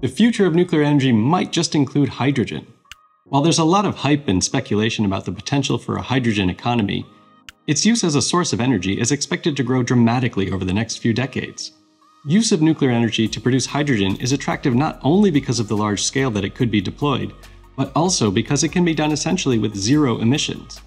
The future of nuclear energy might just include hydrogen. While there's a lot of hype and speculation about the potential for a hydrogen economy, its use as a source of energy is expected to grow dramatically over the next few decades. Use of nuclear energy to produce hydrogen is attractive not only because of the large scale that it could be deployed, but also because it can be done essentially with zero emissions.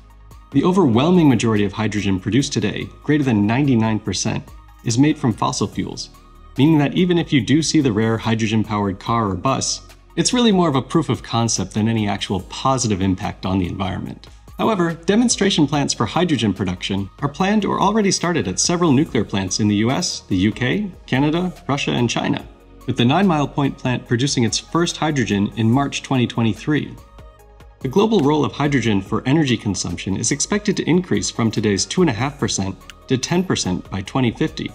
The overwhelming majority of hydrogen produced today, greater than 99%, is made from fossil fuels, meaning that even if you do see the rare hydrogen powered car or bus, it's really more of a proof of concept than any actual positive impact on the environment. However, demonstration plants for hydrogen production are planned or already started at several nuclear plants in the US, the UK, Canada, Russia, and China, with the Nine Mile Point plant producing its first hydrogen in March 2023. The global role of hydrogen for energy consumption is expected to increase from today's 2.5% to 10% by 2050,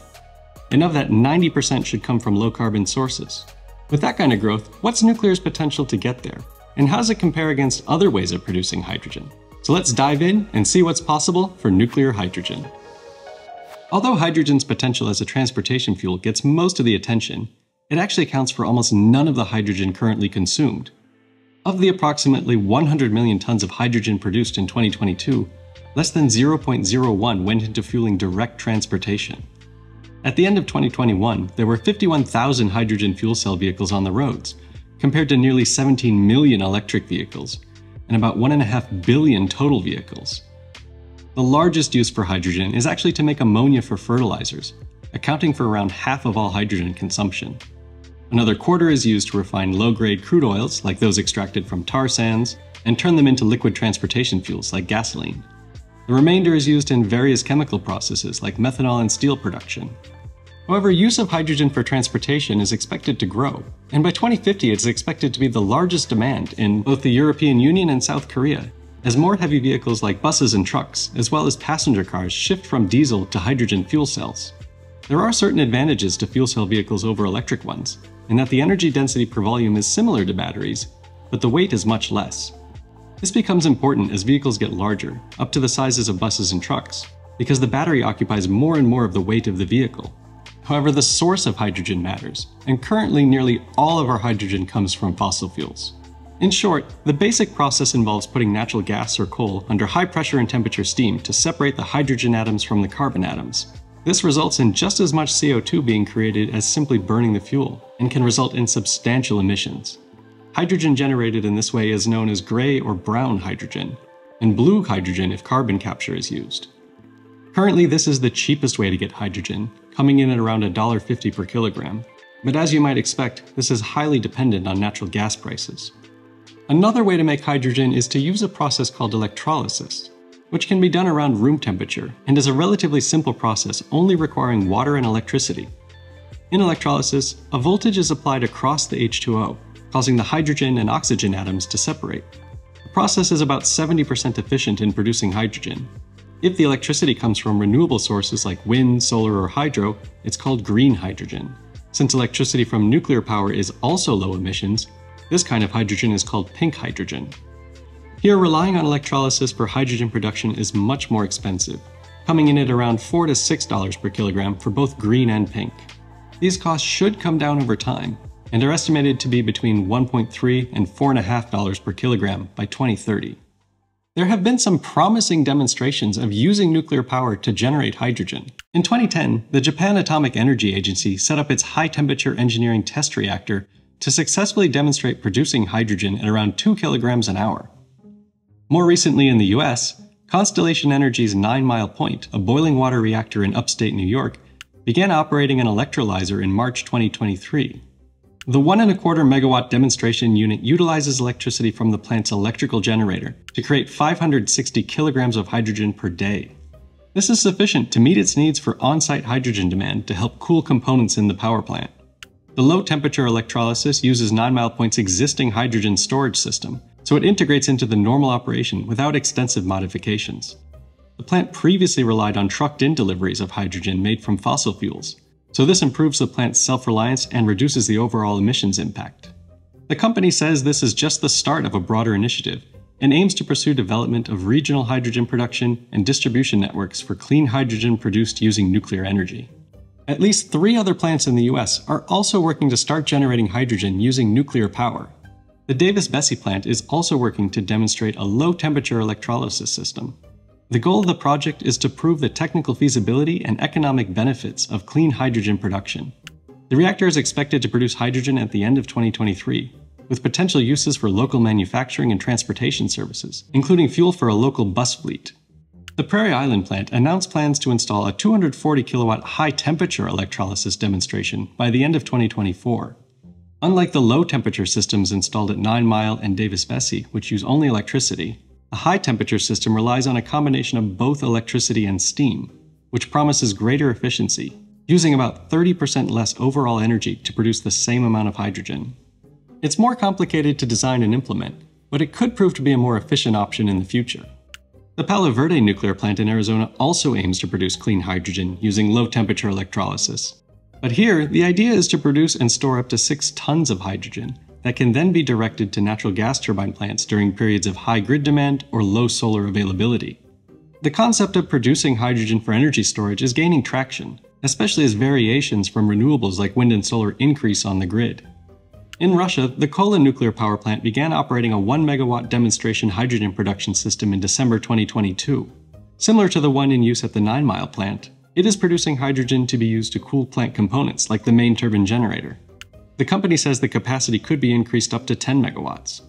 and of that, 90% should come from low carbon sources. With that kind of growth, what's nuclear's potential to get there? And how does it compare against other ways of producing hydrogen? So let's dive in and see what's possible for nuclear hydrogen. Although hydrogen's potential as a transportation fuel gets most of the attention, it actually accounts for almost none of the hydrogen currently consumed. Of the approximately 100 million tons of hydrogen produced in 2022, less than 0.01 went into fueling direct transportation. At the end of 2021, there were 51,000 hydrogen fuel cell vehicles on the roads, compared to nearly 17 million electric vehicles, and about 1.5 billion total vehicles. The largest use for hydrogen is actually to make ammonia for fertilizers, accounting for around half of all hydrogen consumption. Another quarter is used to refine low grade crude oils, like those extracted from tar sands, and turn them into liquid transportation fuels like gasoline. The remainder is used in various chemical processes like methanol and steel production. However, use of hydrogen for transportation is expected to grow, and by 2050 it is expected to be the largest demand in both the European Union and South Korea, as more heavy vehicles like buses and trucks, as well as passenger cars, shift from diesel to hydrogen fuel cells. There are certain advantages to fuel cell vehicles over electric ones, in that the energy density per volume is similar to batteries, but the weight is much less. This becomes important as vehicles get larger, up to the sizes of buses and trucks, because the battery occupies more and more of the weight of the vehicle. However, the source of hydrogen matters, and currently nearly all of our hydrogen comes from fossil fuels. In short, the basic process involves putting natural gas or coal under high pressure and temperature steam to separate the hydrogen atoms from the carbon atoms. This results in just as much CO2 being created as simply burning the fuel, and can result in substantial emissions. Hydrogen generated in this way is known as gray or brown hydrogen, and blue hydrogen if carbon capture is used. Currently, this is the cheapest way to get hydrogen, coming in at around $1.50 per kilogram, but as you might expect, this is highly dependent on natural gas prices. Another way to make hydrogen is to use a process called electrolysis, which can be done around room temperature and is a relatively simple process only requiring water and electricity. In electrolysis, a voltage is applied across the H2O, causing the hydrogen and oxygen atoms to separate. The process is about 70% efficient in producing hydrogen. If the electricity comes from renewable sources like wind, solar, or hydro, it's called green hydrogen. Since electricity from nuclear power is also low emissions, this kind of hydrogen is called pink hydrogen. Here, relying on electrolysis for hydrogen production is much more expensive, coming in at around 4 to $6 per kilogram for both green and pink. These costs should come down over time, and are estimated to be between $1.3 and $4.5 per kilogram by 2030. There have been some promising demonstrations of using nuclear power to generate hydrogen. In 2010, the Japan Atomic Energy Agency set up its high temperature engineering test reactor to successfully demonstrate producing hydrogen at around 2 kilograms an hour. More recently in the US, Constellation Energy's Nine Mile Point, a boiling water reactor in upstate New York, began operating an electrolyzer in March 2023. The one and a quarter megawatt demonstration unit utilizes electricity from the plant's electrical generator to create 560 kilograms of hydrogen per day. This is sufficient to meet its needs for on-site hydrogen demand to help cool components in the power plant. The low temperature electrolysis uses Nine Mile Point's existing hydrogen storage system, so it integrates into the normal operation without extensive modifications. The plant previously relied on trucked-in deliveries of hydrogen made from fossil fuels, so this improves the plant's self-reliance and reduces the overall emissions impact. The company says this is just the start of a broader initiative and aims to pursue development of regional hydrogen production and distribution networks for clean hydrogen produced using nuclear energy. At least three other plants in the US are also working to start generating hydrogen using nuclear power. The Davis-Besse plant is also working to demonstrate a low-temperature electrolysis system. The goal of the project is to prove the technical feasibility and economic benefits of clean hydrogen production. The reactor is expected to produce hydrogen at the end of 2023, with potential uses for local manufacturing and transportation services, including fuel for a local bus fleet. The Prairie Island plant announced plans to install a 240 kilowatt high temperature electrolysis demonstration by the end of 2024. Unlike the low temperature systems installed at Nine Mile and Davis-Besse, which use only electricity, a high temperature system relies on a combination of both electricity and steam, which promises greater efficiency, using about 30% less overall energy to produce the same amount of hydrogen. It's more complicated to design and implement, but it could prove to be a more efficient option in the future. The Palo Verde nuclear plant in Arizona also aims to produce clean hydrogen using low temperature electrolysis. But here, the idea is to produce and store up to 6 tons of hydrogen that can then be directed to natural gas turbine plants during periods of high grid demand or low solar availability. The concept of producing hydrogen for energy storage is gaining traction, especially as variations from renewables like wind and solar increase on the grid. In Russia, the Kola nuclear power plant began operating a 1 megawatt demonstration hydrogen production system in December 2022. Similar to the one in use at the Nine Mile plant, it is producing hydrogen to be used to cool plant components like the main turbine generator. The company says the capacity could be increased up to 10 megawatts.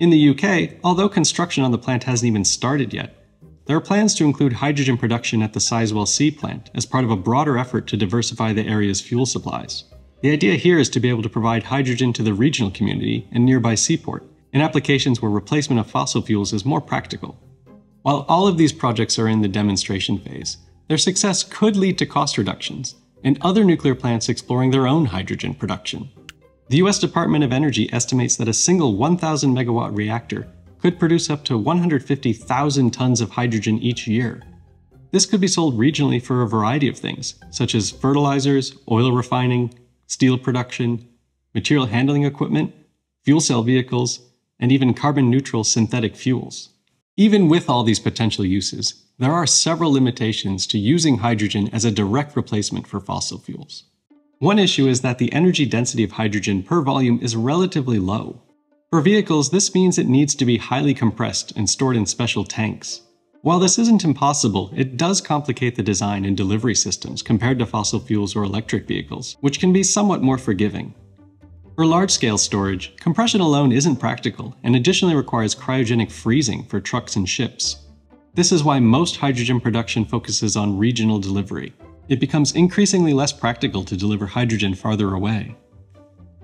In the UK, although construction on the plant hasn't even started yet, there are plans to include hydrogen production at the Sizewell C plant as part of a broader effort to diversify the area's fuel supplies. The idea here is to be able to provide hydrogen to the regional community and nearby seaport, in applications where replacement of fossil fuels is more practical. While all of these projects are in the demonstration phase, their success could lead to cost reductions, and other nuclear plants exploring their own hydrogen production. The US Department of Energy estimates that a single 1,000 megawatt reactor could produce up to 150,000 tons of hydrogen each year. This could be sold regionally for a variety of things, such as fertilizers, oil refining, steel production, material handling equipment, fuel cell vehicles, and even carbon neutral synthetic fuels. Even with all these potential uses, there are several limitations to using hydrogen as a direct replacement for fossil fuels. One issue is that the energy density of hydrogen per volume is relatively low. For vehicles, this means it needs to be highly compressed and stored in special tanks. While this isn't impossible, it does complicate the design and delivery systems compared to fossil fuels or electric vehicles, which can be somewhat more forgiving. For large-scale storage, compression alone isn't practical and additionally requires cryogenic freezing for trucks and ships. This is why most hydrogen production focuses on regional delivery. It becomes increasingly less practical to deliver hydrogen farther away.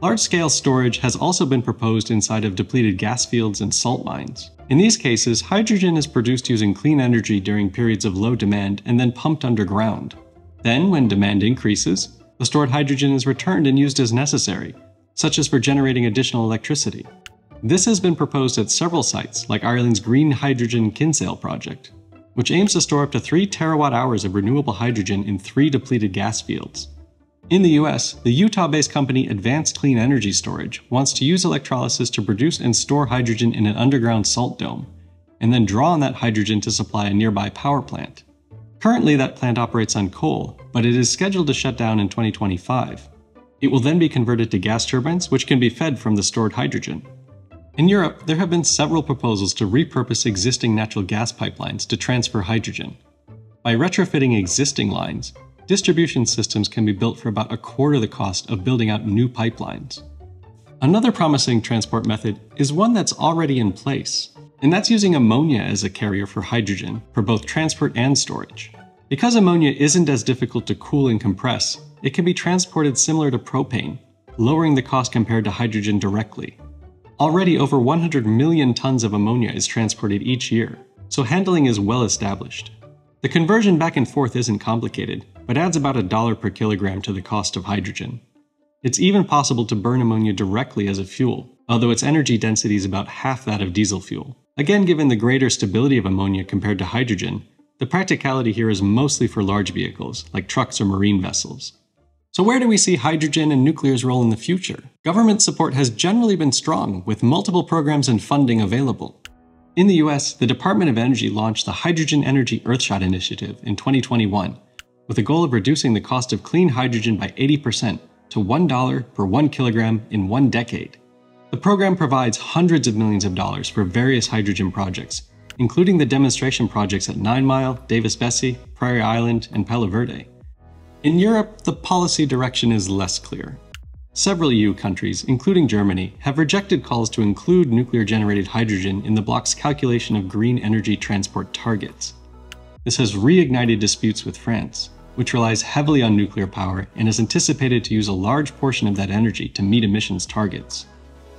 Large-scale storage has also been proposed inside of depleted gas fields and salt mines. In these cases, hydrogen is produced using clean energy during periods of low demand and then pumped underground. Then, when demand increases, the stored hydrogen is returned and used as necessary, such as for generating additional electricity. This has been proposed at several sites, like Ireland's Green Hydrogen Kinsale project, which aims to store up to 3 terawatt hours of renewable hydrogen in three depleted gas fields. In the US, the Utah based company Advanced Clean Energy Storage wants to use electrolysis to produce and store hydrogen in an underground salt dome, and then draw on that hydrogen to supply a nearby power plant. Currently, that plant operates on coal, but it is scheduled to shut down in 2025. It will then be converted to gas turbines, which can be fed from the stored hydrogen. In Europe, there have been several proposals to repurpose existing natural gas pipelines to transfer hydrogen. By retrofitting existing lines, distribution systems can be built for about a quarter the cost of building out new pipelines. Another promising transport method is one that's already in place, and that's using ammonia as a carrier for hydrogen for both transport and storage. Because ammonia isn't as difficult to cool and compress, it can be transported similar to propane, lowering the cost compared to hydrogen directly. Already over 100 million tons of ammonia is transported each year, so handling is well established. The conversion back and forth isn't complicated, but adds about a dollar per kilogram to the cost of hydrogen. It's even possible to burn ammonia directly as a fuel, although its energy density is about half that of diesel fuel. Again, given the greater stability of ammonia compared to hydrogen, the practicality here is mostly for large vehicles, like trucks or marine vessels. So where do we see hydrogen and nuclear's role in the future? Government support has generally been strong, with multiple programs and funding available. In the US, the Department of Energy launched the Hydrogen Energy Earthshot Initiative in 2021, with the goal of reducing the cost of clean hydrogen by 80% to $1 per 1 kilogram in one decade. The program provides hundreds of millions of dollars for various hydrogen projects, including the demonstration projects at Nine Mile, Davis-Besse, Prairie Island, and Palo Verde. In Europe, the policy direction is less clear. Several EU countries, including Germany, have rejected calls to include nuclear generated hydrogen in the bloc's calculation of green energy transport targets. This has reignited disputes with France, which relies heavily on nuclear power and is anticipated to use a large portion of that energy to meet emissions targets.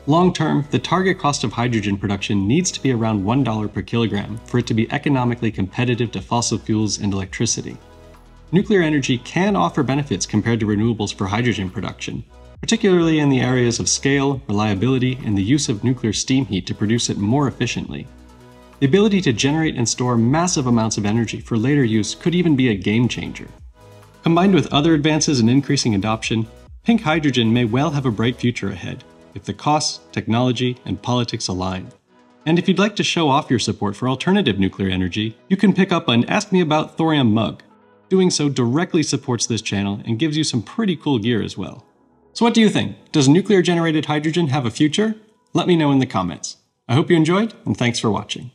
Long term, the target cost of hydrogen production needs to be around $1 per kilogram for it to be economically competitive to fossil fuels and electricity. Nuclear energy can offer benefits compared to renewables for hydrogen production, particularly in the areas of scale, reliability, and the use of nuclear steam heat to produce it more efficiently. The ability to generate and store massive amounts of energy for later use could even be a game changer. Combined with other advances in increasing adoption, pink hydrogen may well have a bright future ahead if the costs, technology, and politics align. And if you'd like to show off your support for alternative nuclear energy, you can pick up an Ask Me About Thorium mug. Doing so directly supports this channel and gives you some pretty cool gear as well. So what do you think? Does nuclear generated hydrogen have a future? Let me know in the comments. I hope you enjoyed, and thanks for watching.